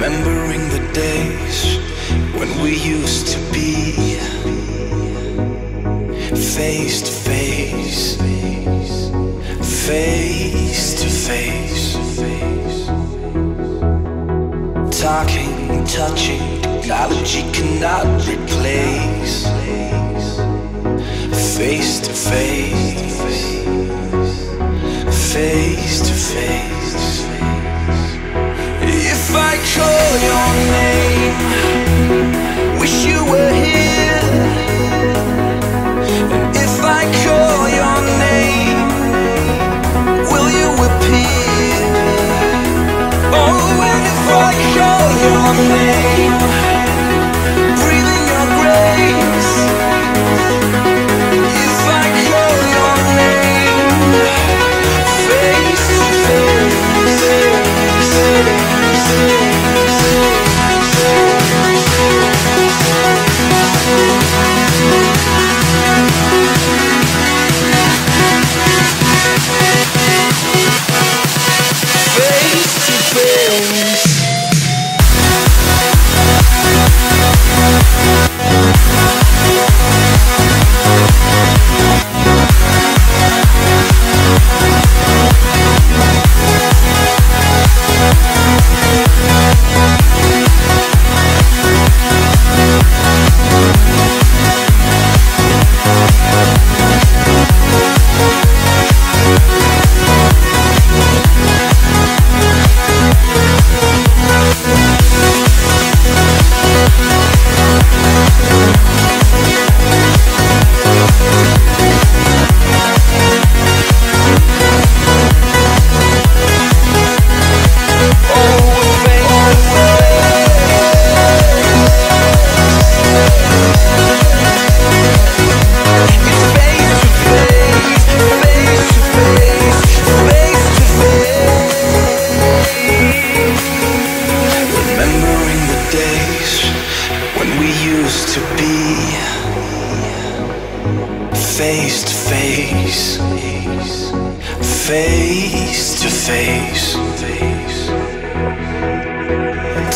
Remembering the days when we used to be face to face, face to face, talking, touching, technology cannot replace face to face, face to face. We used to be face to face, face to face.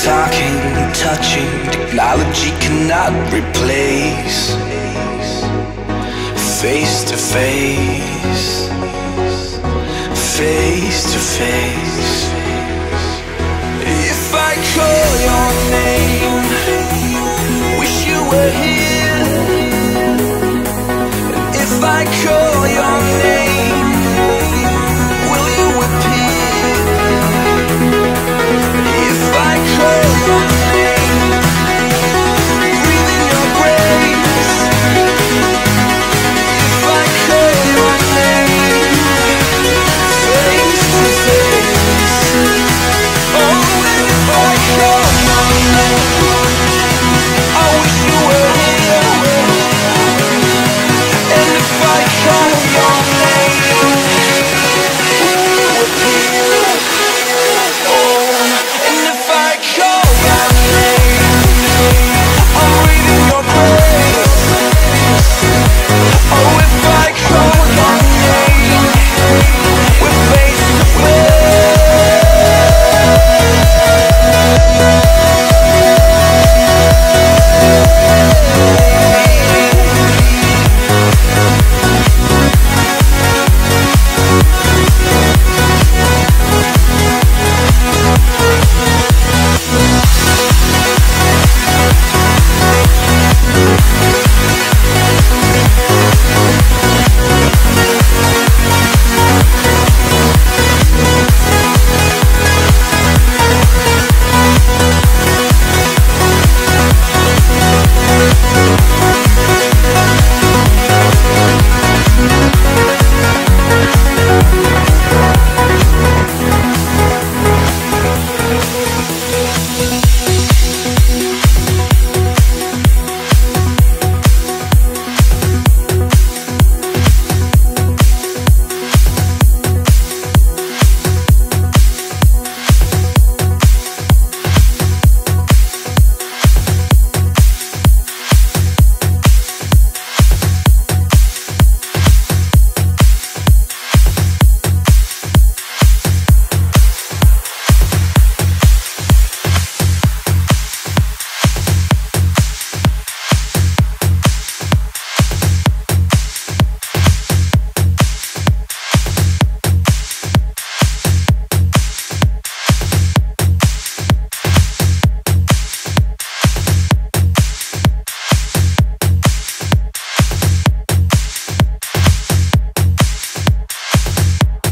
Talking, touching, technology cannot replace face to face, face to face.